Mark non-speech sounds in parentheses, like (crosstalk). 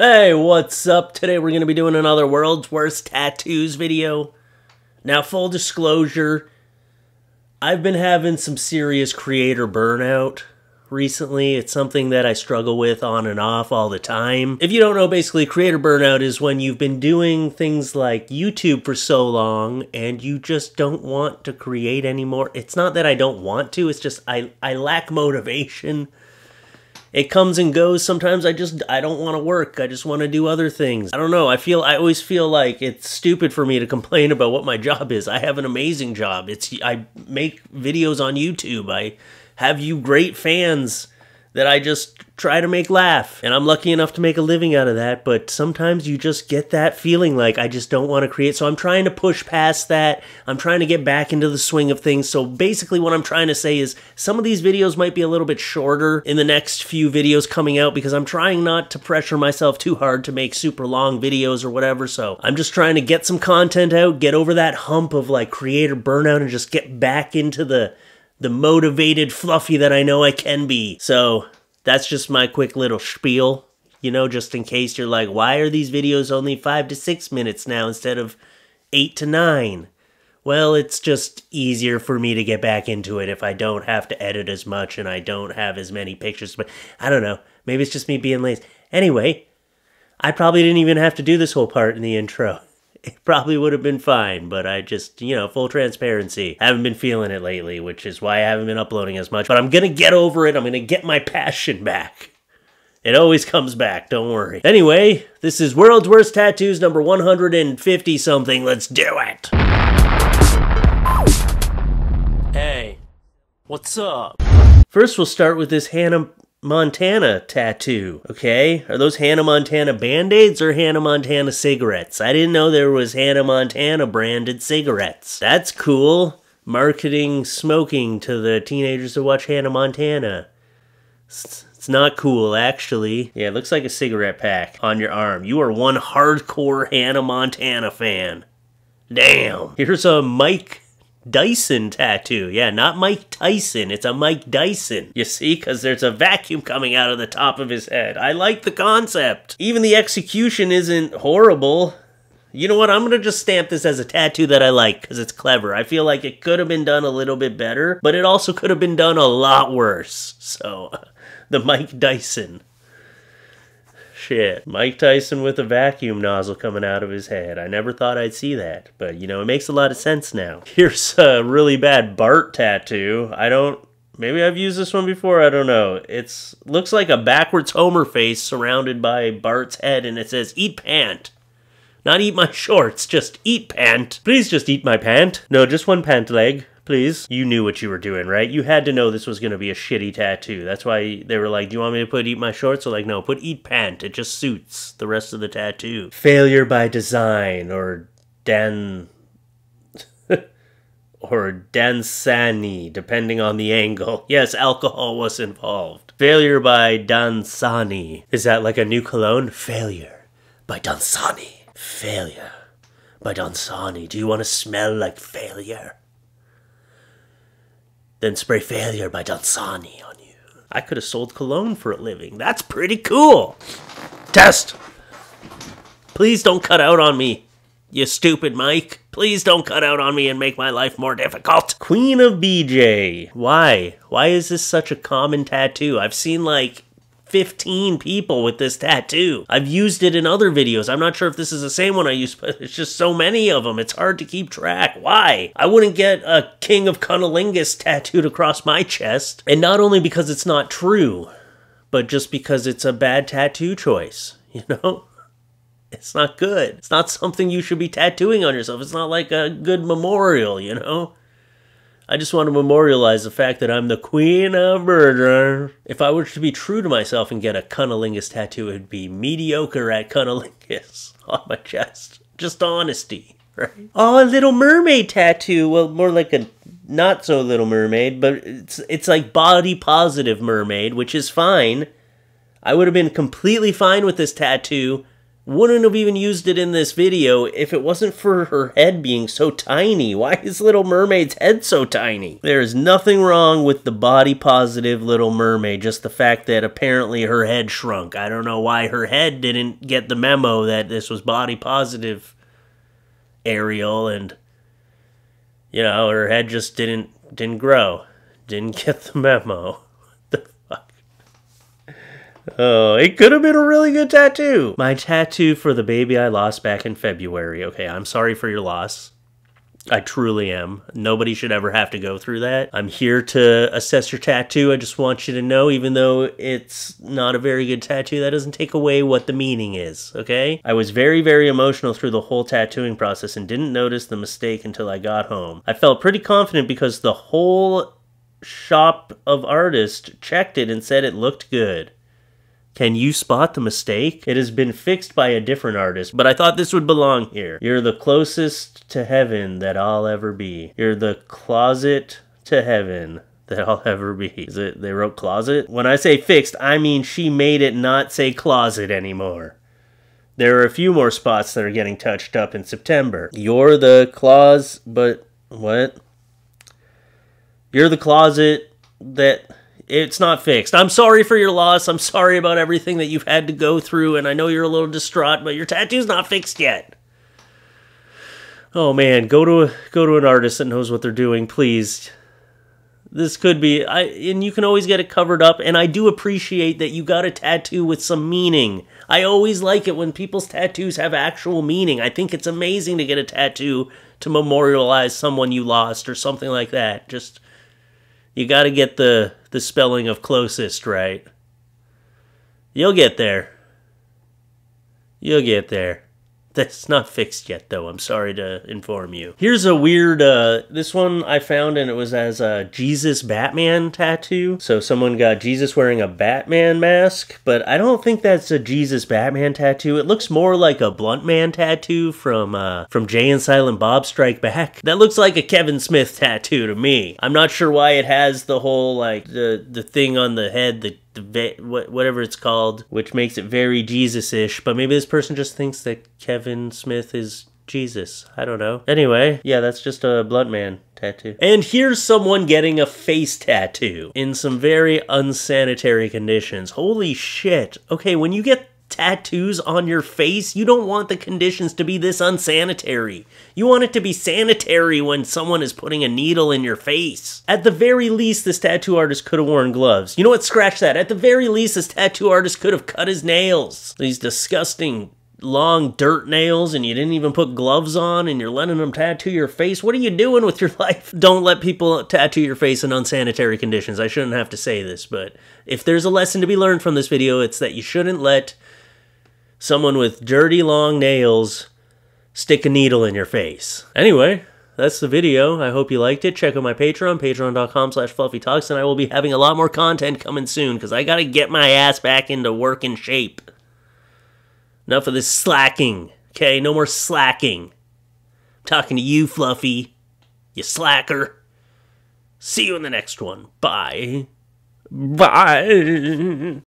Hey, what's up? Today we're going to be doing another World's Worst Tattoos video. Now, full disclosure, I've been having some serious creator burnout recently. It's something that I struggle with on and off all the time. If you don't know, basically, creator burnout is when you've been doing things like YouTube for so long and you just don't want to create anymore. It's not that I don't want to, it's just I, I lack motivation it comes and goes. Sometimes I just I don't want to work. I just want to do other things. I don't know. I feel I always feel like it's stupid for me to complain (laughs) about what my job is. I have an amazing job. It's I make videos on YouTube. I have you great fans that I just try to make laugh. And I'm lucky enough to make a living out of that, but sometimes you just get that feeling like I just don't want to create. So I'm trying to push past that. I'm trying to get back into the swing of things. So basically what I'm trying to say is some of these videos might be a little bit shorter in the next few videos coming out because I'm trying not to pressure myself too hard to make super long videos or whatever. So I'm just trying to get some content out, get over that hump of like creator burnout and just get back into the the motivated Fluffee that I know I can be. So that's just my quick little spiel, you know, just in case you're like, why are these videos only five to six minutes now instead of eight to nine? Well, it's just easier for me to get back into it if I don't have to edit as much and I don't have as many pictures. But I don't know. Maybe it's just me being lazy. Anyway, I probably didn't even have to do this whole part in the intro it (laughs) probably would have been fine, but I just, you know, full transparency. haven't been feeling it lately, which is why I haven't been uploading as much. But I'm gonna get over it. I'm gonna get my passion back. It always comes back, don't worry. Anyway, this is World's Worst Tattoos number 150 something. Let's do it. Hey, what's up? First, we'll start with this Hannah Montana tattoo, okay? Are those Hannah Montana band-aids or Hannah Montana cigarettes? I didn't know there was Hannah Montana branded cigarettes. That's cool. Marketing smoking to the teenagers to watch Hannah Montana. It's not cool, actually. Yeah, it looks like a cigarette pack on your arm. You are one hardcore Hannah Montana fan. Damn. Here's a Mike Dyson tattoo. Yeah, not Mike Tyson. It's a Mike Dyson. You see? Because there's a vacuum coming out of the top of his head. I like the concept. Even the execution isn't horrible. You know what? I'm going to just stamp this as a tattoo that I like because it's clever. I feel like it could have been done a little bit better, but it also could have been done a lot worse. So, (laughs) the Mike Dyson. Shit. Mike Tyson with a vacuum nozzle coming out of his head. I never thought I'd see that, but you know, it makes a lot of sense now. (laughs) Here's a really bad Bart tattoo. I don't Maybe I've used this one before, I don't know. It's looks like a backwards Homer face surrounded by Bart's head and it says eat pant. Not eat my (laughs) shorts, just eat pant. Please just eat my pant. No, just one pant leg please. You knew what you were doing, right? You had to know this was going to be a shitty tattoo. That's why they were like, do you want me to put eat my shorts? Or like, no, put eat pant. It just suits the rest of the tattoo. Failure by design or Dan... (laughs) or Dansani, depending on the angle. Yes, alcohol was involved. Failure by Dansani. Is that like a new cologne? Failure by Dansani. Failure by Dansani. Do you want to smell like failure? Then spray Failure by Dansani on you. I could have sold cologne for a living. That's pretty cool. Test. Please don't cut out on me, you stupid mic. Please don't cut out on me and make my life more difficult. Queen of BJ. Why? Why is this such a common tattoo? I've seen like 15 people with this tattoo. I've used it in other videos. I'm not sure if this is the same one I used, (laughs) but it's just so many of them. It's hard to keep track. Why? I wouldn't get a King of Cunnilingus (laughs) tattooed across my chest. And not only because it's not true, but just because it's a bad tattoo choice, (laughs) you know? It's not good. It's not something you should be tattooing on yourself. It's not like a good memorial, you know? I just want to memorialize the fact that I'm the queen of murder. If I were to be true to myself and get a cunnilingus tattoo, it would be mediocre at cunnilingus (laughs) on my chest. Just honesty, right? Oh, a little mermaid tattoo. Well, more like a not so little mermaid, but it's it's like body positive mermaid, which is fine. I would have been completely fine with this tattoo wouldn't have even used it in this video if it wasn't for her head being so tiny. Why is Little Mermaid's head so tiny? There is nothing wrong with the body positive Little Mermaid, just the fact that apparently her head shrunk. I don't know why her head didn't get the memo that this was body positive Ariel and you know, her head just didn't didn't grow. Didn't get the memo. Oh, it could have been a really good tattoo. My tattoo for the baby I lost back in February. Okay, I'm sorry for your loss. I truly am. Nobody should ever have to go through that. I'm here to assess your tattoo. I just want you to know, even though it's not a very good tattoo, that doesn't take away what the meaning is, okay? I was very, very emotional through the whole tattooing process and didn't notice the mistake until I got home. I felt pretty confident because the whole shop of artists checked it and said it looked good. Can you spot the mistake? It has been fixed by a different artist, but I thought this would belong here. You're the closest to heaven that I'll ever be. You're the closet to heaven that I'll ever be. Is it they wrote closet? When I say fixed, I mean she made it not say closet anymore. There are a few more spots that are getting touched up in September. You're the clause, but what? You're the closet that it's not fixed. I'm sorry for your loss. I'm sorry about everything that you've had to go through, and I know you're a little distraught, but your tattoo's not fixed yet. Oh man, go to a, go to an artist that knows what they're doing, please. This could be I and you can always get it covered up and I do appreciate that you got a tattoo with some meaning. I always like it when people's tattoos have actual meaning. I think it's amazing to get a tattoo to memorialize someone you lost or something like that. Just you got to get the the spelling of closest right. You'll get there. You'll get there. That's not fixed yet, though. I'm sorry to inform you. Here's a weird, uh, this one I found and it was as a Jesus Batman tattoo. So someone got Jesus wearing a Batman mask, but I don't think that's a Jesus Batman tattoo. It looks more like a Blunt Man tattoo from, uh, from Jay and Silent Bob Strike Back. That looks like a Kevin Smith (laughs) tattoo to me. I'm not sure why it has the whole, like, the, the thing on the head, the whatever it's called, which makes it very Jesus-ish. But maybe this person just thinks that Kevin Smith is Jesus. I don't know. Anyway, yeah, that's just a blunt man tattoo. And here's someone getting a face tattoo in some very unsanitary conditions. Holy shit. Okay, when you get tattoos on your face, you don't want the conditions to be this unsanitary. You want it to be sanitary when someone is putting a needle in your face. At the very least, this tattoo artist could have worn gloves. You know what? Scratch that. At the very least, this tattoo artist could have cut his nails. These disgusting long dirt nails and you didn't even put gloves on and you're letting them tattoo your face. What are you doing with your (laughs) life? Don't let people tattoo your face in unsanitary conditions. I shouldn't have to say this, but if there's a lesson to be learned from this video, it's that you shouldn't let someone with dirty long nails stick a needle in your face. Anyway, that's the video. I hope you liked it. Check out my Patreon, patreon.com slash FLuffeetalks, and I will be having a lot more content coming soon because I got to get my ass back into working shape. Enough of this slacking, okay? No more slacking. I'm talking to you, Fluffee, you slacker. See you in the next one. Bye. Bye.